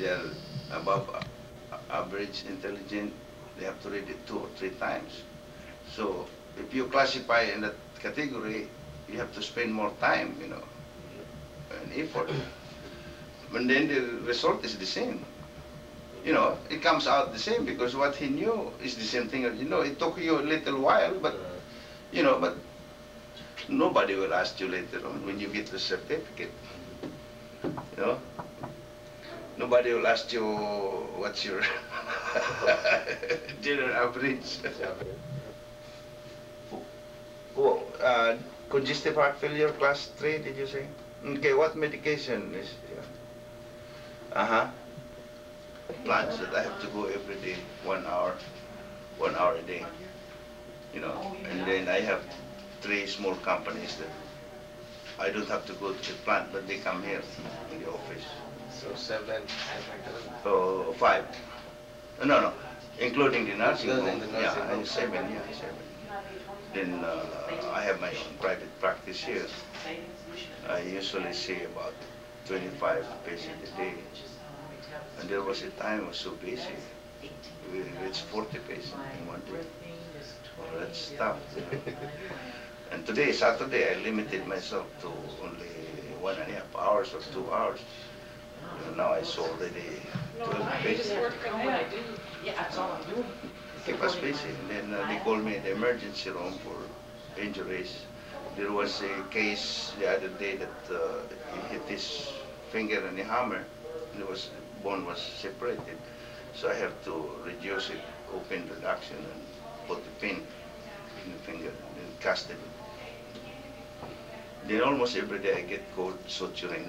they are above uh, average intelligent, they have to read it two or three times. So if you classify in that category, you have to spend more time, you know, and effort. But then the result is the same. You know, it comes out the same because what he knew is the same thing. You know, it took you a little while, but you know, but nobody will ask you later on when you get the certificate. You know, nobody will ask you what's your general average. Oh, uh, congestive heart failure class three, did you say? Okay, what medication is? Uh huh. Plans that I have to go every day, one hour, one hour a day. You know, and then I have three small companies that I don't have to go to the plant, but they come here in the office. So seven. So five. Uh, No, no, including the nursing home. The nursing Yeah, home. and seven, yeah, seven. Then uh, I have my own private practice here. I usually see about 25 patients a day. And there was a time I was so busy. We reached 40 patients in one day. Well, that's tough. And today, Saturday, I limited myself to only one and a half hours or two hours. Know, now I saw already 12 patients. Yeah, that's all I'm doing. keep us busy. And then uh, they called me in the emergency room for injuries. There was a case the other day that uh, he hit his finger on the hammer. And it was bone was separated, so I have to reduce it, open reduction, and put the pin in the finger and cast it. Then almost every day I get cold suturing,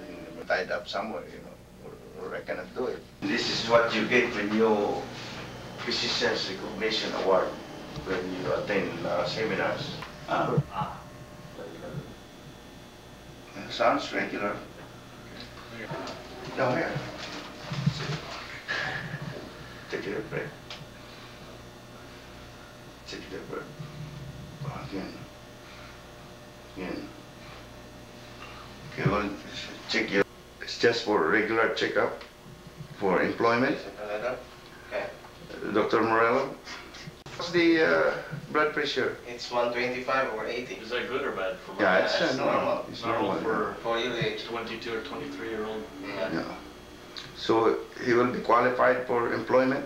tied up somewhere, you know, or, or I cannot do it. This is what you get when you Physicians Recognition Award when you attend uh, seminars. Ah. Sounds regular. Down here. Take a deep breath. Take a deep breath. Again. Again. Okay, well, check your, it's just for regular checkup, for employment. Okay. Dr. Murillo? What's the uh, blood pressure? It's 125 over 80. Is that good or bad for Yeah, my it's uh, it's normal. normal. It's normal normal. for For your age. 22 or 23 year old? Yeah. Yeah. So he will be qualified for employment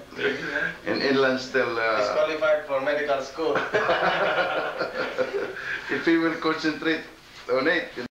in Inland Steel. He's Uh, qualified for medical school. if he will concentrate on it.